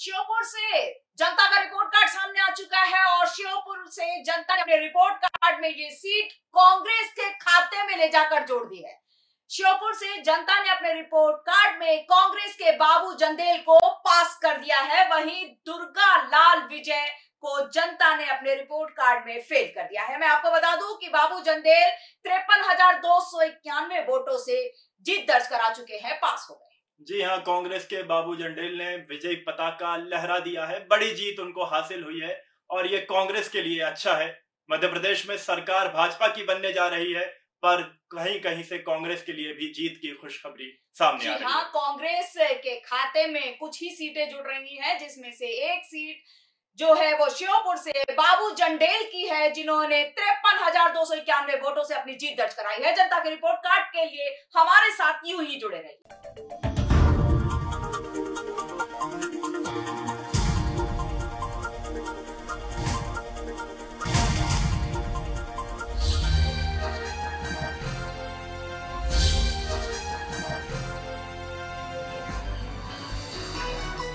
श्योपुर से जनता का report card सामने आ चुका है और श्योपुर से जनता ने अपने रिपोर्ट कार्ड में ये सीट कांग्रेस के खाते में ले जाकर जोड़ दी है। श्योपुर से जनता ने अपने रिपोर्ट कार्ड में कांग्रेस के बाबू जंदेल को पास कर दिया है। वहीं दुर्गा लाल विजय को जनता ने अपने रिपोर्ट कार्ड में फेल कर दिया है। मैं आपको बता दूँ कि बाबू जंदेल तिरपन वोटों से जीत दर्ज करा चुके हैं पास हो गए। जी हाँ कांग्रेस के बाबू जंडेल ने विजय पताका लहरा दिया है। बड़ी जीत उनको हासिल हुई है और ये कांग्रेस के लिए अच्छा है। मध्य प्रदेश में सरकार भाजपा की बनने जा रही है पर कहीं कहीं से कांग्रेस के लिए भी जीत की खुशखबरी सामने आ रही हाँ है। कांग्रेस के खाते में कुछ ही सीटें जुड़ रही हैं जिसमें से एक सीट जो है वो श्योपुर से बाबू जंडेल की है जिन्होंने तिरपन हज़ार दो सौ इक्यानवे वोटों से अपनी जीत दर्ज कराई है। जनता के रिपोर्ट कार्ड के लिए हमारे साथ यूँ ही जुड़े रहिए।